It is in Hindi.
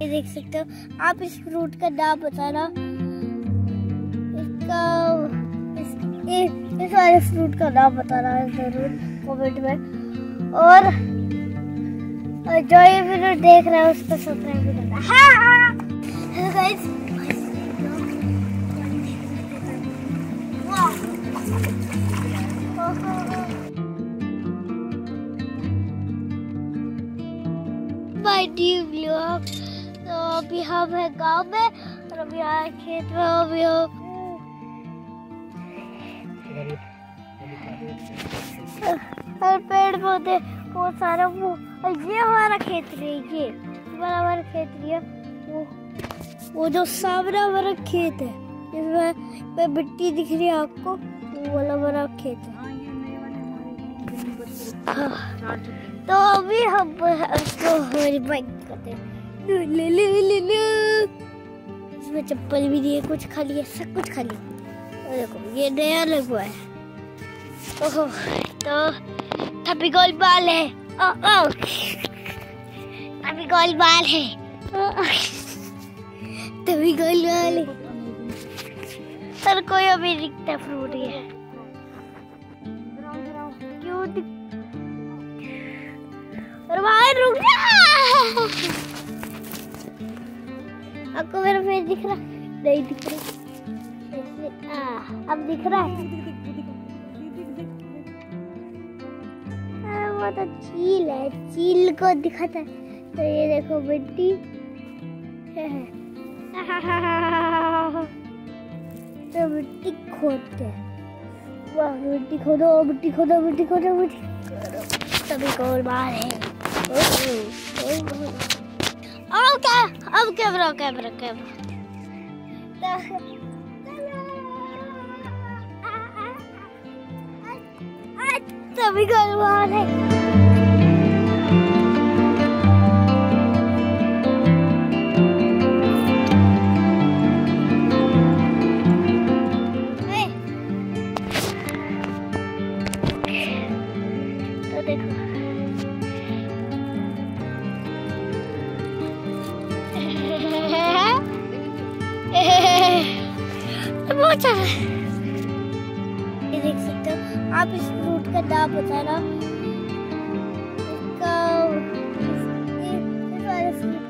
ये देख सकते हो। आप इस फ्रूट का नाम बताना। इसका इस, वाले फ्रूट का नाम बताना है ज़रूर कमेंट में। और, जो ये वीडियो देख रहा है उसको सब्सक्राइब भी करना। हाँ hello guys my new vlog तो अभी हम है गाँव में और अभी आए खेत में अभी हम पेड़ पौधे बहुत सारा वो ये हमारा खेत रही ये ये हमारा खेत है वो वो जो सामने हमारा खेत है इसमें में मिट्टी दिख रही है आपको वो वाला हमारा खेत है हाँ। तो अभी हम तो हमारी बाइक करते हैं। इसमें चप्पल भी दिए कुछ खाली है सब कुछ है और देखो ये नया लगवा है। ओहो तो थपी गोल बाल है। ओ ओ। थपी गोल बाल है। ओ, ओ। थपी गोल बाल है। सर कोई अभी दिखता फ्रूट ही। आपको मेरा फेस दिख रहा नहीं दिख रहा। अब दिख रहा है। तो चील है, चील को दिखाता है। तो ये देखो मिट्टी। तो मिट्टी खोदते हैं। वाह, मिट्टी खोदो मिट्टी खोदो मिट्टी खोदो मिट्टी खोदो। सभी को मार अब कैमरा कैमरा कैमरा। सभी को मार है ए, आप इस फ्रूट का नाम बताना। इसका इस, इस, इस, इस, इस, इस, इस, इस,